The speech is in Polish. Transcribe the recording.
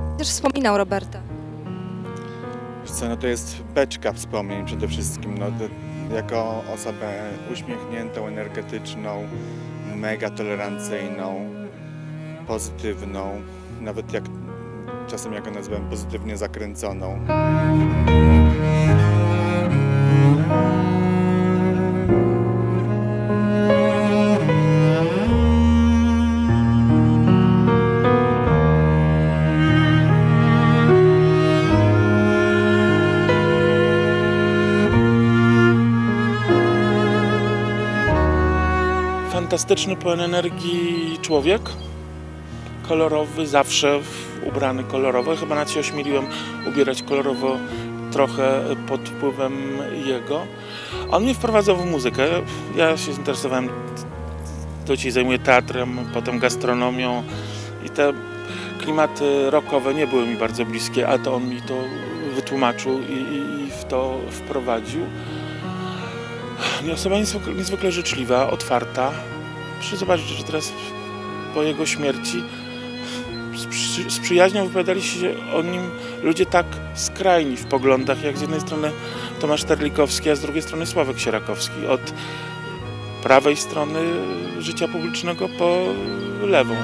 też wspominał Roberta? Co, no to jest beczka wspomnień przede wszystkim. No, jako osobę uśmiechniętą, energetyczną, mega tolerancyjną, pozytywną, nawet jak czasem jak go nazywam pozytywnie zakręconą. Fantastyczny, pełen energii człowiek. Kolorowy, zawsze ubrany kolorowo. Chyba nawet się ośmieliłem ubierać kolorowo trochę pod wpływem jego. On mnie wprowadzał w muzykę. Ja się zainteresowałem, do dzisiaj zajmuję teatrem, potem gastronomią i te klimaty rockowe nie były mi bardzo bliskie, a to on mi to wytłumaczył i, i, i w to wprowadził. Osoba niezwykle, niezwykle życzliwa, otwarta. Proszę zobaczyć, że teraz po jego śmierci z przyjaźnią wypowiadali się o nim ludzie tak skrajni w poglądach, jak z jednej strony Tomasz Terlikowski, a z drugiej strony Sławek Sierakowski. Od prawej strony życia publicznego po lewą.